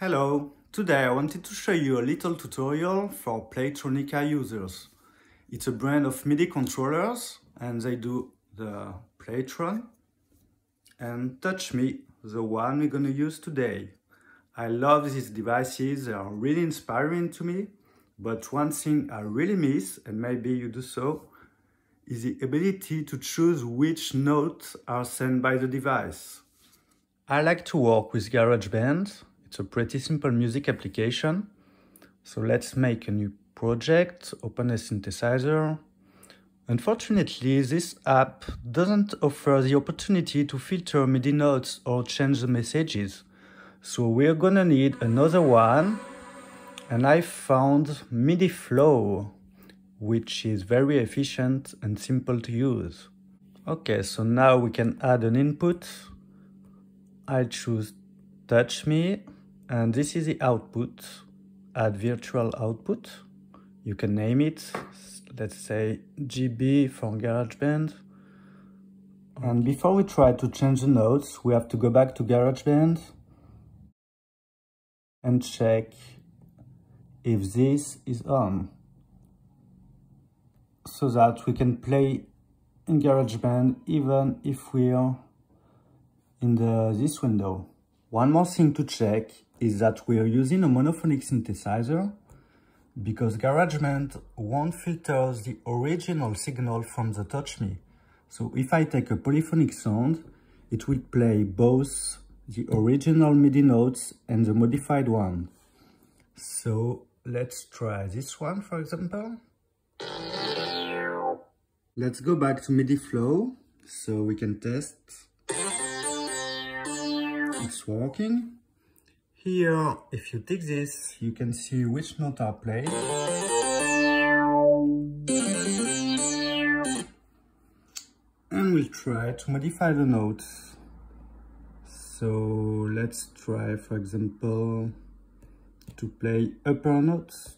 Hello, today I wanted to show you a little tutorial for Playtronica users. It's a brand of MIDI controllers and they do the Playtron and TouchMe, the one we're gonna use today. I love these devices, they are really inspiring to me, but one thing I really miss, and maybe you do so, is the ability to choose which notes are sent by the device. I like to work with GarageBand. It's a pretty simple music application. So let's make a new project, open a synthesizer. Unfortunately, this app doesn't offer the opportunity to filter MIDI notes or change the messages. So we're gonna need another one. And I found Midiflow, which is very efficient and simple to use. Okay, so now we can add an input I choose TouchMe and this is the output add virtual output. You can name it. Let's say GB for GarageBand. And before we try to change the notes we have to go back to GarageBand and check if this is on so that we can play in GarageBand even if we're in the, this window. One more thing to check is that we are using a monophonic synthesizer because GarageBand won't filter the original signal from the TouchMe. So if I take a polyphonic sound, it will play both the original MIDI notes and the modified one. So let's try this one, for example. Let's go back to Midiflow so we can test it's working. Here, if you take this, you can see which note are played. And we'll try to modify the notes. So let's try, for example, to play upper notes.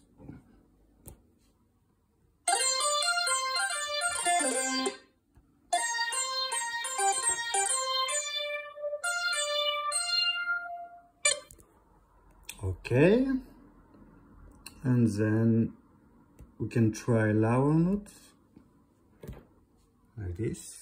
Okay. And then we can try lower notes. Like this.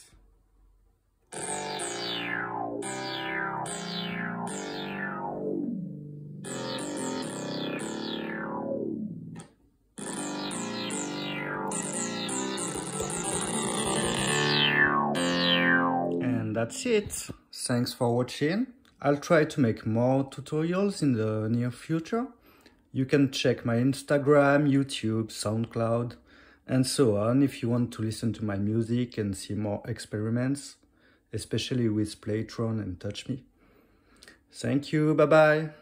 And that's it. Thanks for watching I'll try to make more tutorials in the near future. You can check my Instagram, YouTube, SoundCloud, and so on if you want to listen to my music and see more experiments, especially with Playtron and TouchMe. Thank you, bye bye.